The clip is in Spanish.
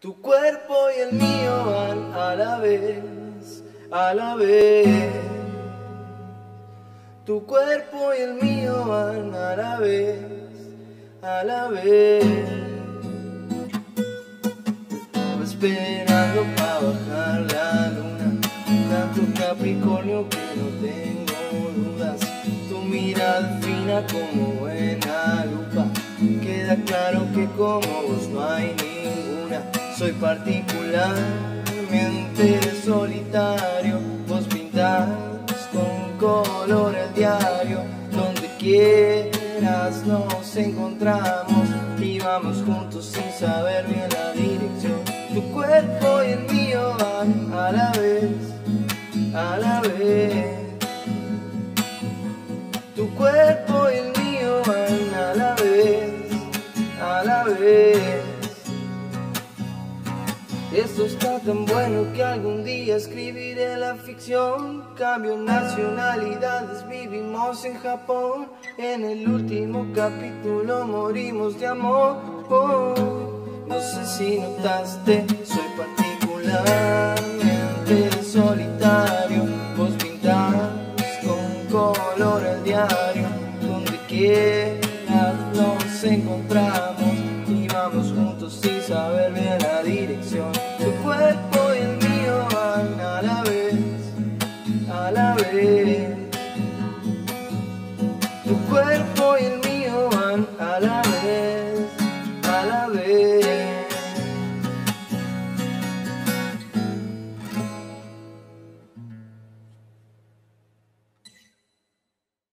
Tu cuerpo y el mío van a la vez, a la vez. Tu cuerpo y el mío van a la vez, a la vez. Esperando para bajar la luna, tanto Capricornio que no tengo dudas. Tu mirada fina como buena lupa, queda claro que como vos no hay ninguna. Soy particularmente solitario, vos pintás con color el diario, donde quieras nos encontramos y vamos juntos sin saber bien la dirección. Tu cuerpo y el mío van a la vez, a la vez. Tu cuerpo y el mío van a la vez, a la vez. Esto está tan bueno que algún día escribiré la ficción. Cambio nacionalidades, vivimos en Japón. En el último capítulo morimos de amor. Oh, no sé si notaste, soy particularmente solitario. Vos pintás con color el diario, donde quieras nos encontramos caminamos juntos sin saber bien la dirección. Tu cuerpo y el mío van a la vez, a la vez. Tu cuerpo